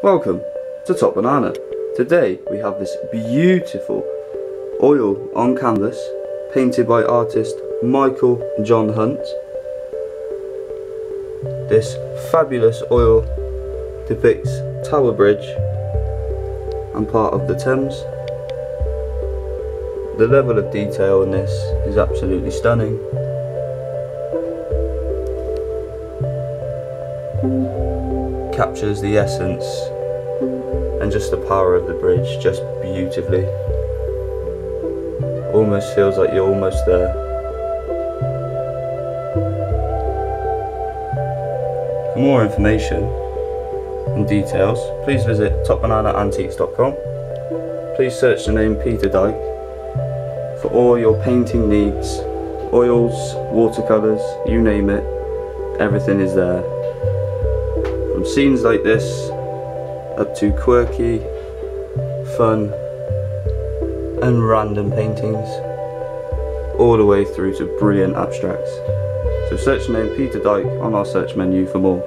Welcome to Top Banana. Today we have this beautiful oil on canvas painted by artist Michael John Hunt. This fabulous oil depicts Tower Bridge and part of the Thames. The level of detail in this is absolutely stunning. Captures the essence and just the power of the bridge just beautifully. Almost feels like you're almost there. For more information and details, please visit topbananaantiques.com. Please search the name Peter Dyke for all your painting needs, oils, watercolours, you name it, everything is there. From scenes like this up to quirky, fun and random paintings all the way through to brilliant abstracts. So search the name Peter Dyke on our search menu for more.